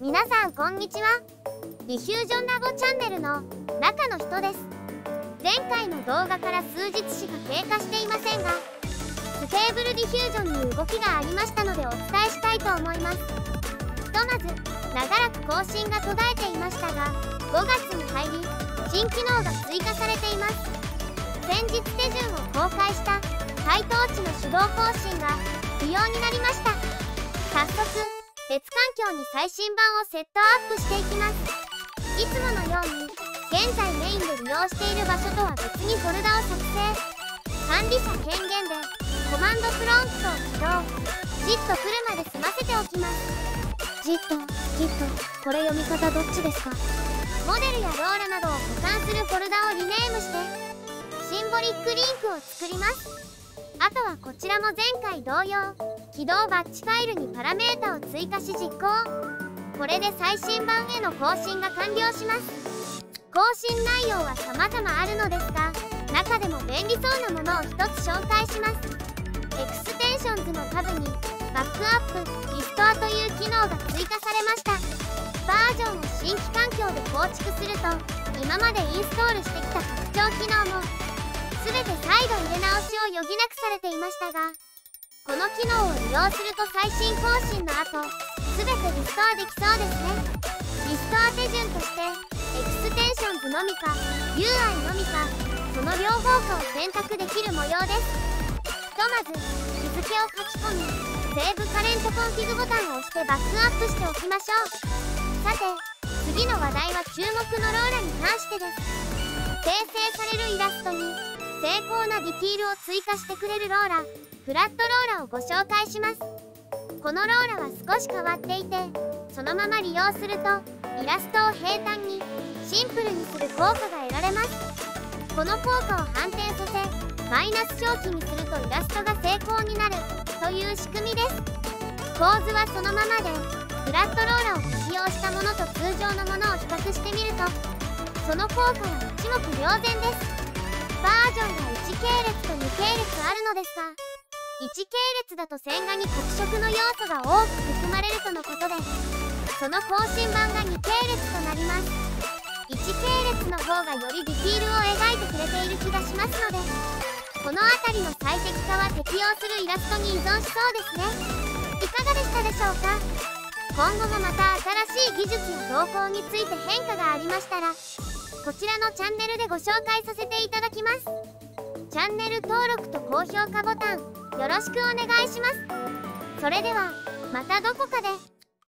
皆さんこんにちは。ディフュージョンラボチャンネルの中の人です。前回の動画から数日しか経過していませんが Stable Diffusion に動きがありましたのでお伝えしたいと思います。ひとまず長らく更新が途絶えていましたが5月に入り新機能が追加されています。先日手順を公開した回答値の手動更新が不要になりました。早速別環境に最新版をセットアップしていきますいつものように現在メインで利用している場所とは別にフォルダを作成管理者権限でコマンドプロンプトを起動じっと来るまで済ませておきますじっとじっとこれ読み方どっちですか？モデルやローラなどを保管するフォルダをリネームしてシンボリックリンクを作ります。あとはこちらも前回同様起動バッチファイルにパラメータを追加し実行。これで最新版への更新が完了します。更新内容は様々あるのですが中でも便利そうなものを一つ紹介します。 Extensions のタブに Backup Restore という機能が追加されました。バージョンを新規環境で構築すると今までインストールしてきた拡張機能も全て再度入れ直しを余儀なくされていましたがこの機能を利用すると最新更新の後全てリストアできそうですね。リストア手順として Extensions のみか UI のみかその両方かを選択できる模様です。ひとまず日付を書き込み Save Current Config ボタンを押してバックアップしておきましょう。さて次の話題は注目のローラに関してです。生成されるイラストに精巧なディティールを追加してくれるローラ。フラットローラをご紹介します。このローラは少し変わっていてそのまま利用するとイラストを平坦にシンプルにする効果が得られます。この効果を反転させマイナス表記にするとイラストが成功になるという仕組みです。構図はそのままでフラットローラを適用したものと通常のものを比較してみるとその効果は一目瞭然です。バージョンが1系列と2系列あるのですが1系列だと線画に黒色の要素が多く含まれるとのことでその更新版が2系列となります。1系列の方がよりディティールを描いてくれている気がしますのでこの辺りの最適化は適用するイラストに依存しそうですね。いかがでしたでしょうか？今後もまた新しい技術や動向について変化がありましたらこちらのチャンネルでご紹介させていただきます。チャンネル登録と高評価ボタンよろしくお願いします。それではまたどこかで。